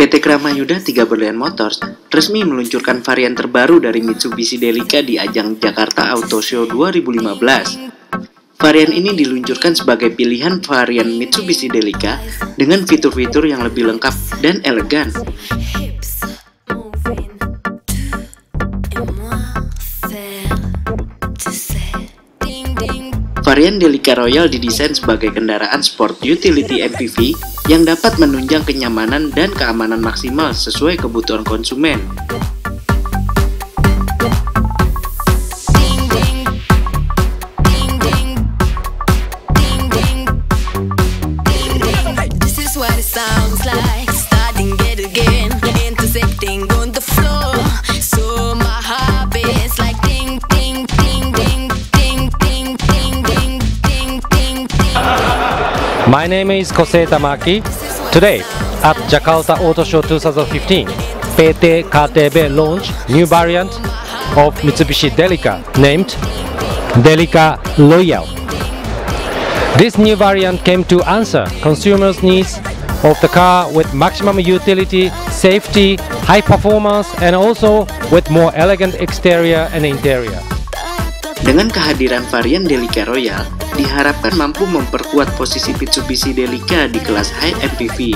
Yuda Tiga Berlian Motors resmi meluncurkan varian terbaru dari Mitsubishi Delica di ajang Jakarta Auto Show 2015. Varian ini diluncurkan sebagai pilihan varian Mitsubishi Delica dengan fitur-fitur yang lebih lengkap dan elegan. Varian Delica Royal didesain sebagai kendaraan sport utility MPV yang dapat menunjang kenyamanan dan keamanan maksimal sesuai kebutuhan konsumen. My name is Kosei Tamaki. Today, at Jakarta Auto Show 2015, PT KTB launched new variant of Mitsubishi Delica named Delica Loyal. This new variant came to answer consumers' needs of the car with maximum utility, safety, high performance, and also with more elegant exterior and interior. Dengan kehadiran varian Delica Royal, diharapkan mampu memperkuat posisi Mitsubishi Delica di kelas high MPV